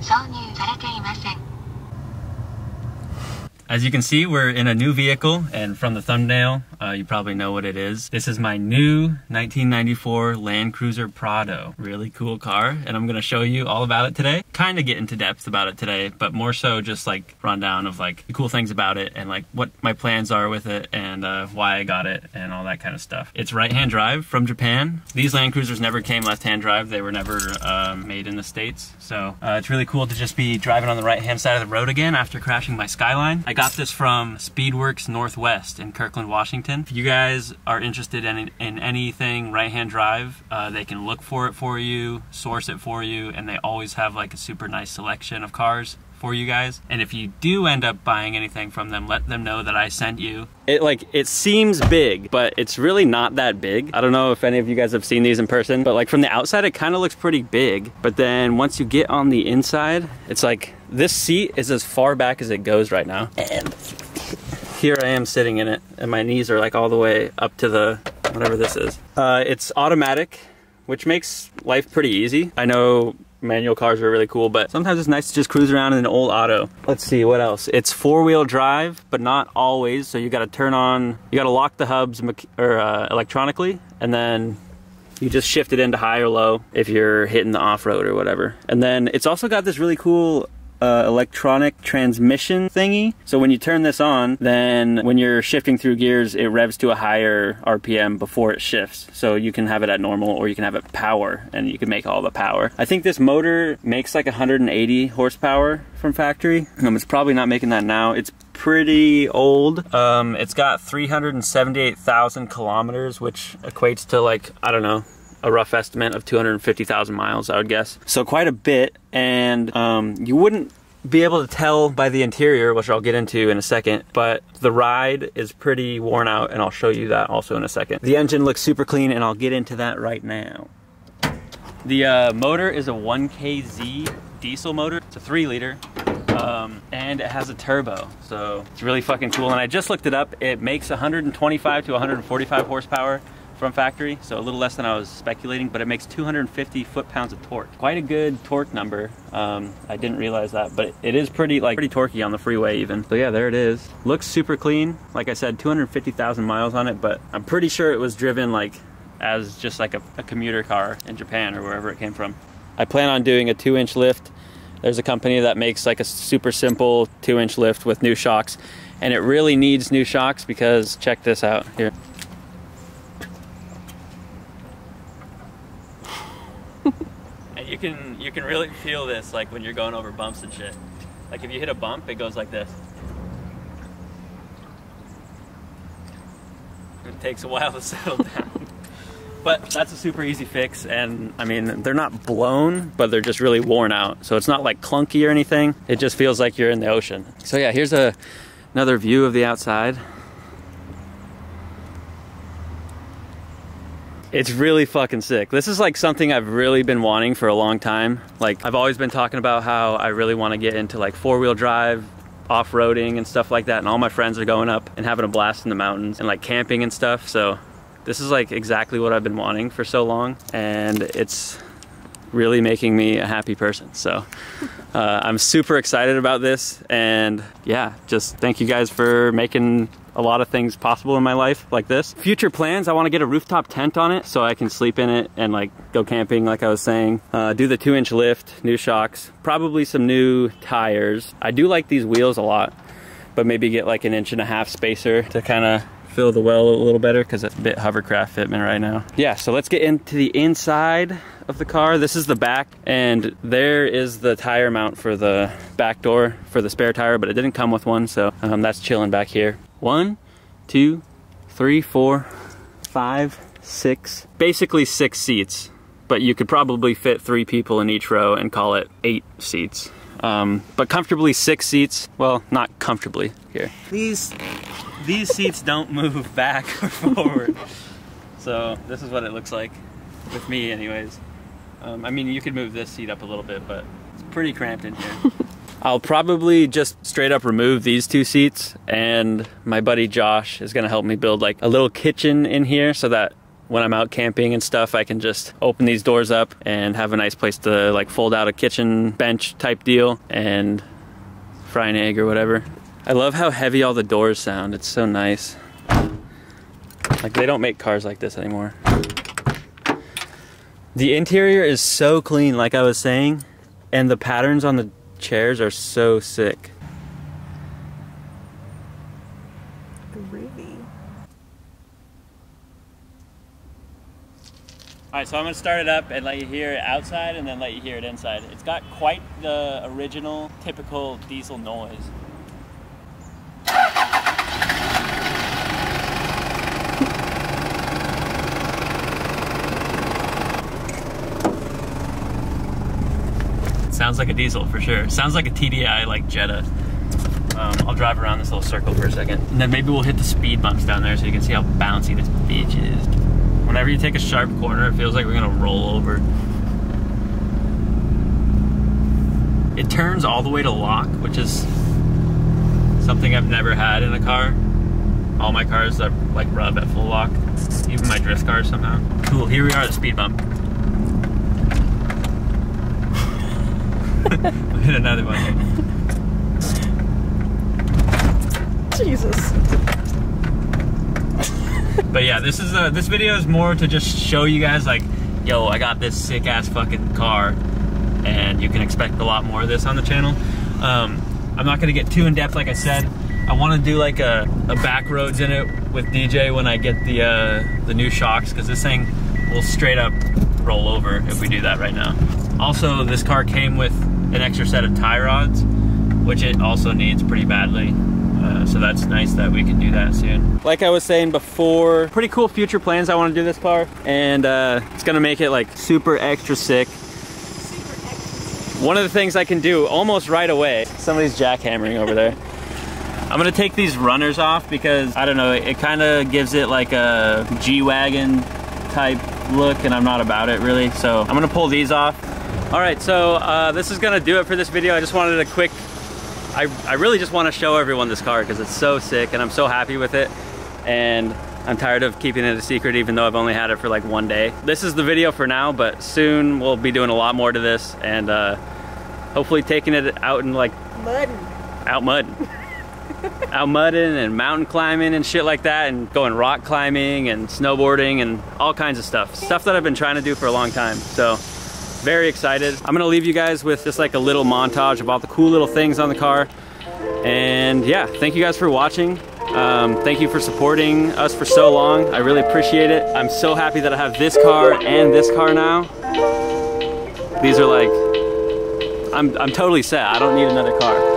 挿入されていません。As you can see, we're in a new vehicle, and from the thumbnail, uh, you probably know what it is. This is my new 1994 Land Cruiser Prado. Really cool car, and I'm gonna show you all about it today. Kind of get into depth about it today, but more so just like rundown of like the cool things about it and like what my plans are with it and uh, why I got it and all that kind of stuff. It's right-hand drive from Japan. These Land Cruisers never came left-hand drive. They were never um, made in the States. So uh, it's really cool to just be driving on the right-hand side of the road again after crashing my Skyline. Got this from Speedworks Northwest in Kirkland, Washington. If you guys are interested in, in anything right-hand drive, uh, they can look for it for you, source it for you, and they always have like a super nice selection of cars for you guys. And if you do end up buying anything from them, let them know that I sent you. It like it seems big, but it's really not that big. I don't know if any of you guys have seen these in person, but like from the outside it kind of looks pretty big. But then once you get on the inside, it's like this seat is as far back as it goes right now. And here I am sitting in it and my knees are like all the way up to the whatever this is. Uh, it's automatic, which makes life pretty easy. I know manual cars are really cool, but sometimes it's nice to just cruise around in an old auto. Let's see, what else? It's four-wheel drive, but not always, so you gotta turn on, you gotta lock the hubs or uh, electronically, and then you just shift it into high or low if you're hitting the off-road or whatever. And then it's also got this really cool uh, electronic transmission thingy. So when you turn this on, then when you're shifting through gears, it revs to a higher RPM before it shifts. So you can have it at normal or you can have it power and you can make all the power. I think this motor makes like 180 horsepower from factory. Um, it's probably not making that now. It's pretty old. Um, it's got 378,000 kilometers, which equates to like, I don't know, a rough estimate of 250,000 miles, I would guess. So quite a bit, and um, you wouldn't be able to tell by the interior, which I'll get into in a second, but the ride is pretty worn out, and I'll show you that also in a second. The engine looks super clean, and I'll get into that right now. The uh, motor is a 1KZ diesel motor. It's a 3 liter. Um, and it has a turbo, so it's really fucking cool. And I just looked it up. It makes 125 to 145 horsepower from factory, so a little less than I was speculating, but it makes 250 foot-pounds of torque. Quite a good torque number. Um, I didn't realize that, but it is pretty like pretty torquey on the freeway even. So yeah, there it is. Looks super clean. Like I said, 250,000 miles on it, but I'm pretty sure it was driven like as just like a, a commuter car in Japan or wherever it came from. I plan on doing a two-inch lift. There's a company that makes like a super simple two-inch lift with new shocks, and it really needs new shocks because check this out here. and you can you can really feel this like when you're going over bumps and shit. Like if you hit a bump, it goes like this. It takes a while to settle down. But that's a super easy fix, and I mean, they're not blown, but they're just really worn out. So it's not like clunky or anything. It just feels like you're in the ocean. So yeah, here's a another view of the outside. It's really fucking sick. This is like something I've really been wanting for a long time. Like I've always been talking about how I really want to get into like four-wheel drive, off-roading and stuff like that. And all my friends are going up and having a blast in the mountains and like camping and stuff. So this is like exactly what I've been wanting for so long. And it's really making me a happy person. So uh, I'm super excited about this. And yeah, just thank you guys for making a lot of things possible in my life like this. Future plans, I want to get a rooftop tent on it so I can sleep in it and like go camping like I was saying. Uh, do the two inch lift, new shocks, probably some new tires. I do like these wheels a lot, but maybe get like an inch and a half spacer to kind of fill the well a little better because it's a bit hovercraft fitment right now. Yeah, so let's get into the inside of the car. This is the back and there is the tire mount for the back door for the spare tire, but it didn't come with one, so um, that's chilling back here. One, two, three, four, five, six, basically six seats, but you could probably fit three people in each row and call it eight seats. Um, but comfortably six seats, well, not comfortably here. These, these seats don't move back or forward. So this is what it looks like with me anyways. Um, I mean, you could move this seat up a little bit, but it's pretty cramped in here. I'll probably just straight up remove these two seats and my buddy Josh is gonna help me build like a little kitchen in here so that when I'm out camping and stuff, I can just open these doors up and have a nice place to like fold out a kitchen bench type deal and fry an egg or whatever. I love how heavy all the doors sound. It's so nice. Like they don't make cars like this anymore. The interior is so clean, like I was saying, and the patterns on the chairs are so sick. Groovy. All right, so I'm gonna start it up and let you hear it outside and then let you hear it inside. It's got quite the original, typical diesel noise. Sounds like a diesel for sure. Sounds like a TDI like Jetta. Um, I'll drive around this little circle for a second. And then maybe we'll hit the speed bumps down there so you can see how bouncy this bitch is. Whenever you take a sharp corner, it feels like we're gonna roll over. It turns all the way to lock, which is something I've never had in a car. All my cars are like rub at full lock. Even my drift cars somehow. Cool, here we are at the speed bump. We'll hit another one. Jesus. But yeah, this is a, this video is more to just show you guys like, yo, I got this sick ass fucking car, and you can expect a lot more of this on the channel. Um, I'm not gonna get too in depth, like I said. I want to do like a, a back roads in it with DJ when I get the uh, the new shocks, because this thing will straight up roll over if we do that right now. Also, this car came with an extra set of tie rods, which it also needs pretty badly. Uh, so that's nice that we can do that soon. Like I was saying before, pretty cool future plans I want to do this car, and uh, it's gonna make it like super extra sick. One of the things I can do almost right away, somebody's jackhammering over there. I'm gonna take these runners off because, I don't know, it kind of gives it like a G-Wagon type look and I'm not about it really. So I'm gonna pull these off. All right, so uh, this is gonna do it for this video. I just wanted a quick, I, I really just wanna show everyone this car because it's so sick and I'm so happy with it. And I'm tired of keeping it a secret even though I've only had it for like one day. This is the video for now, but soon we'll be doing a lot more to this and uh, hopefully taking it out in like, Mud. out mud. out mudding and mountain climbing and shit like that and going rock climbing and snowboarding and all kinds of stuff. Stuff that I've been trying to do for a long time. So very excited. I'm gonna leave you guys with just like a little montage of all the cool little things on the car. And yeah, thank you guys for watching. Um, thank you for supporting us for so long. I really appreciate it. I'm so happy that I have this car and this car now. These are like, I'm, I'm totally set. I don't need another car.